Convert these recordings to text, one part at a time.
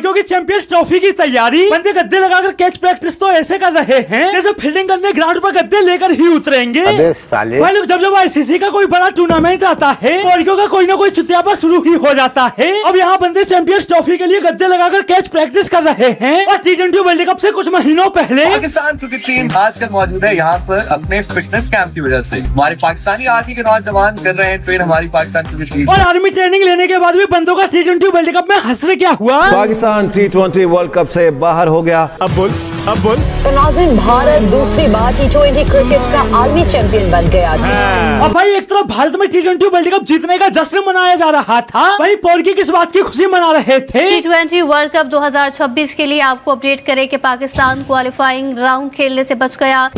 पोर्को की champions trophy की तैयारी? बंदे गद्दे लगाकर कैच प्रैक्टिस तो ऐसे कर रहे हैं? जैसे फील्डिंग करने ग्राउंड पर गद्दे लेकर ही उतरेंगे? साले। भाई लोग जब जब आईसीसी का कोई बड़ा टूर्नामेंट आता है पोर्को का कोई ना कोई चुतियापा शुरू ही हो जाता है। अब यहाँ बंदे चैंपियंस ट्रॉफी के लिए गद्दे लगाकर कैच प्रैक्टिस कर रहे हैं। और टी ट्वेंटी वर्ल्ड कप से कुछ महीनों पहले पाकिस्तान क्रिकेट टीम आजकल मौजूद है यहाँ पर अपने फिटनेस कैंप की वजह ऐसी हमारे पाकिस्तानी आर्मी के नौजवान कर रहे हैं ट्रेन हमारी पाकिस्तान क्रिकेट टीम और आर्मी ट्रेनिंग लेने के बाद भी बंदों का टी ट्वेंटी वर्ल्ड कप में हंसरे क्या हुआ? Pakistan T twenty World Cup से बाहर हो गया। अब बोल अब बोल। तो नाजिन भारत दूसरी बार टी ट्वेंटी क्रिकेट का आलमी चैंपियन बन गया। अब भाई एक तरफ़ भारत में टी ट्वेंटी वर्ल्ड कप जीतने का जश्न मनाया जा रहा था। वही पोर्की किस बात की खुशी मना रहे थे? टी ट्वेंटी वर्ल्ड कप 2026 के लिए आपको अपडेट करें कि पाकिस्तान क्वालिफाइंग राउंड खेलने से बच गया।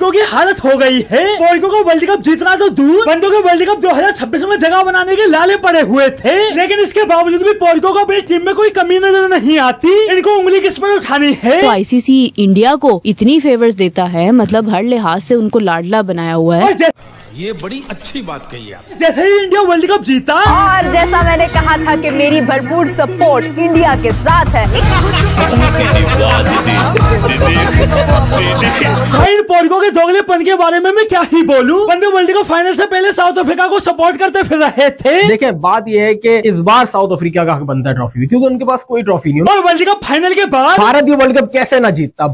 पोर्को की हालत हो गई है। पोर्को को वर्ल्ड कप जीतना तो दूर बंदों के वर्ल्ड कप 2026 में जगह बनाने के लाले पड़े हुए थे। लेकिन इसके बावजूद भी पोर्को को अपनी टीम में कोई कमी नज़र नहीं आती। इनको उंगली किस पर उठानी है? तो आईसीसी इंडिया को इतनी फेवर्स देता है मतलब हर लिहाज से उनको लाडला बनाया हुआ है। ये बड़ी अच्छी बात कही आप जैसे ही इंडिया वर्ल्ड कप जीता और जैसा मैंने कहा था कि मेरी भरपूर सपोर्ट इंडिया के साथ है। इन पोर्को के दोगलेपन के बारे में मैं क्या ही बोलूँ? बंदे वर्ल्ड कप फाइनल से पहले साउथ अफ्रीका को सपोर्ट करते फिर रहे थे। देखिए बात यह है कि इस बार साउथ अफ्रीका का हक बनता है ट्रॉफी क्योंकि उनके पास कोई ट्रॉफी नहीं है। और वर्ल्ड कप फाइनल के बाद भारत ये वर्ल्ड कप कैसे ना जीतता?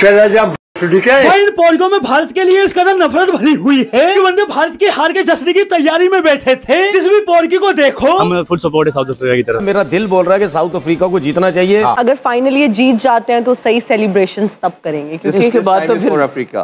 ठीक है? इन पोर्को में भारत के लिए इस कदर नफरत भरी हुई है कि बंदे भारत की हार के जश्न की तैयारी में बैठे थे। जिस भी पोर्की को देखो। फुल सपोर्ट है साउथ अफ्रीका की तरफ़। मेरा दिल बोल रहा है कि साउथ अफ्रीका को जीतना चाहिए। हाँ। अगर फाइनल ये जीत जाते हैं तो सही सेलिब्रेशन तब करेंगे क्योंकि उसके बाद तो फिर अफ्रीका.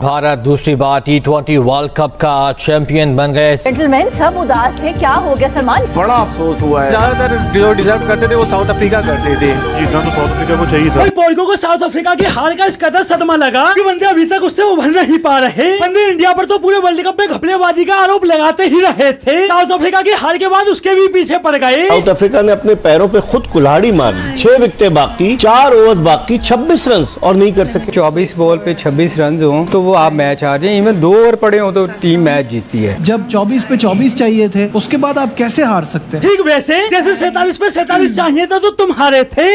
भारत दूसरी बार टी ट्वेंटी वर्ल्ड कप का चैंपियन बन गए जेंटलमैन सब उदास थे क्या हो गया सलमान? बड़ा अफसोस हुआ है। ज़्यादातर जो डिजर्व करते थे वो साउथ अफ्रीका करते थे। जीतना तो साउथ अफ्रीका को चाहिए था। पोर्को को साउथ अफ्रीका की हार का इस कदर सदमा लगा कि बंदे अभी तक उससे उभर नहीं पा रहे। बंदे इंडिया पर तो पूरे वर्ल्ड कप में घपलेबाजी का आरोप लगाते ही रहे थे। साउथ अफ्रीका की हार के बाद उसके भी पीछे पड़ गए। साउथ अफ्रीका ने अपने पैरों पे खुद कुल्हाड़ी मारी। छह विकेटें बाकी चार ओवर बाकी 26 रन और नहीं कर सके। 24 बॉल पे 26 रन हो तो वो आप मैच हार जाए इवन दो ओवर पड़े हो तो टीम मैच जीतती है। जब 24 पे 24 चाहिए थे उसके बाद आप कैसे हार सकते हैं? ठीक वैसे जैसे सैतालीस पे सैतालीस चाहिए था तो तुम हारे थे।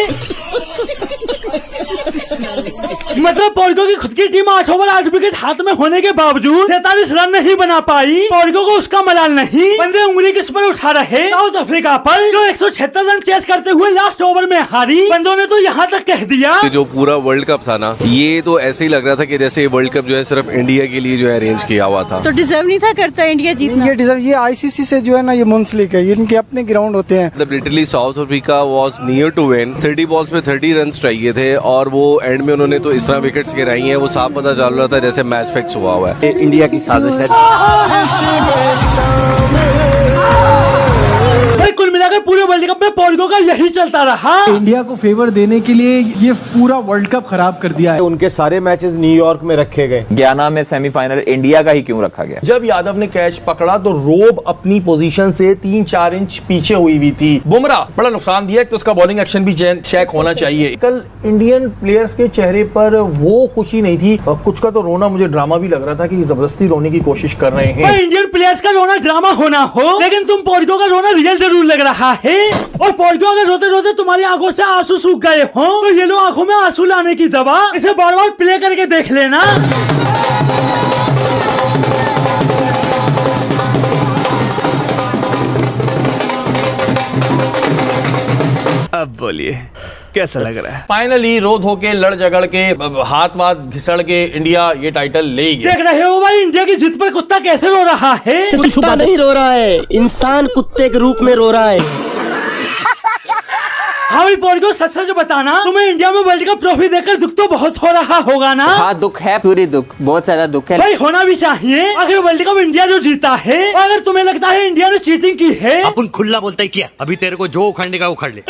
मतलब पोर्को की खुद की टीम आठ ओवर आठ विकेट हाथ में होने के बावजूद सैतालीस रन नहीं बना पाई। पोर्को को उसका मलाल नहीं। बंदे उंगली किस पर उठा रहे? साउथ अफ्रीका पर जो एक सौ छिहत्तर रन चेस करते हुए लास्ट ओवर में हारी। बंदों ने तो यहाँ तक कह दिया। जो पूरा वर्ल्ड कप था ना ये तो ऐसे ही लग रहा था की जैसे वर्ल्ड कप जो है सिर्फ़ इंडिया के लिए जो है अरेंज किया हुआ था। तो डिजर्व नहीं था करता इंडिया जीतना? ये डिजर्व ये आईसीसी से जो है ना ये मुंसलिक है। इनके अपने ग्राउंड होते हैं। मतलब literally South Africa was near to win 30 balls में 30 रन चाहिए थे और वो एंड में उन्होंने तो इस तरह विकेट गिराई हैं वो साफ़ पता चल रहा था जैसे मैच फिक्स हुआ हुआ है। इंडिया की साजिश है। भाई कुल मिलाकर पूरे वर्ल्ड कप में पोर्को का यही चलता रहा। इंडिया को फेवर देने के लिए ये पूरा वर्ल्ड कप खराब कर दिया है। उनके सारे मैचेस न्यूयॉर्क में रखे गए। ग्याना में सेमीफाइनल इंडिया का ही क्यों रखा गया? जब यादव ने कैच पकड़ा तो रोब अपनी पोजीशन से तीन चार इंच पीछे हुई हुई थी। बुमराह बड़ा नुकसान दिया तो उसका बॉलिंग एक्शन भी चेक होना चाहिए। कल इंडियन प्लेयर्स के चेहरे पर वो खुशी नहीं थी। कुछ का तो रोना मुझे ड्रामा भी लग रहा था कि ज़बरदस्ती रोने की कोशिश कर रहे हैं। इंडियन प्लेयर्स का रोना ड्रामा होना हो लेकिन तुम पोर्को का रोना रियल ज़रूर लग रहा है? और पोल्टो अगर रोते रोते तुम्हारी आँखों से आँसू सूख गए हो तो ये लो आँखों में आँसू लाने की दवा, इसे बार बार प्ले करके देख लेना। अब बोलिए। कैसा लग रहा है? फाइनली रो धो के लड़ झगड़ के हाथ वाथ घिसड़ के इंडिया ये टाइटल ले गया। देख रहे हो भाई इंडिया की जित पर कुत्ता कैसे रो रहा है? कुत्ता नहीं रो रहा है इंसान कुत्ते के रूप में रो रहा है। हाँ भाई पोर्को सच सच बताना तुम्हें इंडिया में वर्ल्ड कप ट्रॉफी देखकर दुख तो बहुत हो रहा होगा ना? हाँ दुख है पूरी दुख बहुत ज़्यादा दुख है। भाई होना भी चाहिए। आखिर वर्ल्ड कप इंडिया जो जीता है और अगर तुम्हें लगता है इंडिया ने चीटिंग की है अपन खुला बोलते ही किया। अभी तेरे को जो उखड़ने का उखड़ ले।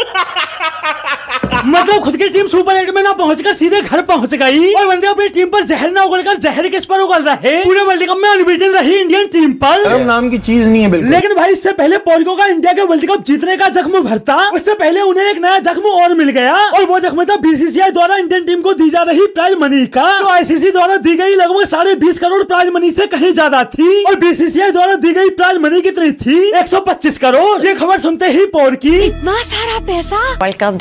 मतलब खुद की टीम सुपर एट में ना पहुंचकर सीधे घर पहुँच गई। और वनडे अपनी टीम पर जहर न उगलकर जहर किस पर उगल रहे? पूरे वर्ल्ड कप में अनबीटन रही इंडियन टीम पर। नाम की चीज़ नहीं है बिल्कुल। लेकिन भाई इससे पहले पोर्को का इंडिया के वर्ल्ड कप जीतने का जख्म भरता। उससे पहले उन्हें एक नया जख्म और मिल गया। और वो जख्म था बीसीसीआई द्वारा इंडियन टीम को दी जा रही प्राइज मनी का। तो आईसीसी द्वारा दी गई लगभग साढ़े बीस करोड़ प्राइज मनी से कहीं ज़्यादा थी। और बीसीसीआई द्वारा दी गई प्राइज मनी कितनी थी? 125 करोड़। ये खबर सुनते ही पोर्की इतना सारा पैसा? वर्ल्ड कप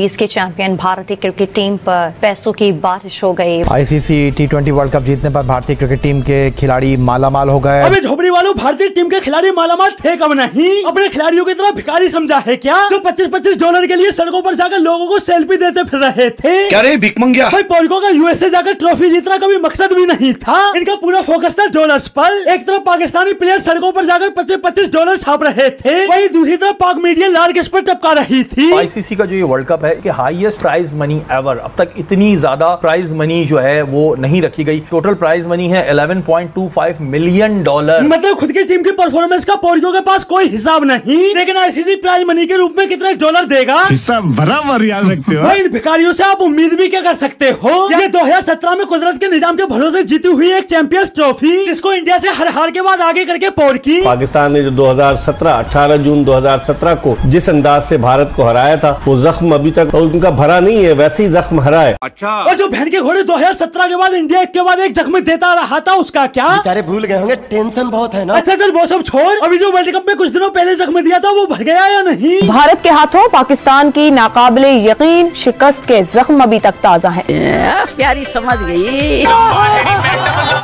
2024 के चैंपियन भारतीय क्रिकेट टीम पर पैसों की बारिश हो गई। ICC T twenty World Cup जीतने पर भारतीय क्रिकेट टीम के खिलाड़ी मालामाल हो गए। अबे झोपड़ी वालों भारतीय टीम के खिलाड़ी मालामाल थे कब नहीं? अपने खिलाड़ियों की तरह भिखारी समझा है क्या? जो 25-25 डॉलर के लिए सड़कों पर जाकर लोगों को सेल्फी देते फिर रहे थे? क्या रे भिक मंगिया भाई का यूएसए जाकर ट्रॉफी जीतना कभी मकसद भी नहीं था। इनका पूरा फोकस था डॉलर्स पर। एक तरफ़ पाकिस्तानी प्लेयर सड़कों पर जाकर पच्चीस पच्चीस डॉलर छाप रहे थे। वही दूसरी तरफ़ पाक मीडिया लाल किस पर चपका रही थी? आईसीसी का जो ये वर्ल्ड कप है कि हाईएस्ट प्राइज मनी एवर अब तक इतनी ज़्यादा प्राइज मनी जो है वो नहीं रखी गई। टोटल प्राइज मनी है 11.25 मिलियन डॉलर मतलब खुद की टीम की परफॉर्मेंस का पोर्को के पास कोई हिसाब नहीं लेकिन आईसीसी प्राइज मनी के रूप में कितने डॉलर देगा? बराबर याद रखते हो। इन भिखारियों से आप उम्मीद भी क्या कर सकते हो? ये 2017 में कुदरत के निज़ाम के भरोसे जीती हुई एक चैंपियंस ट्रॉफी जिसको इंडिया से हर हार के बाद आगे करके पोर की। पाकिस्तान ने जो 2017 18 जून 2017 को जिस अंदाज से भारत को हराया था वो जख्म अभी तक उनका भरा नहीं है वैसे ही जख्म हरा है। अच्छा। और जो बहन के घोड़े 2017 के बाद इंडिया एक के बाद एक जख्म देता रहा था उसका क्या? बेचारे भूल गए होंगे टेंशन बहुत है ना? अच्छा चल वो सब छोड़। अभी जो वर्ल्ड कप में कुछ दिनों पहले जख्म दिया था वो भर गया या नहीं? भारत के हाथों पाकिस्तान की नाकाबिले यकीन शिकस्त के जख्म अभी तक ताज़ा है। प्यारी समझ गई।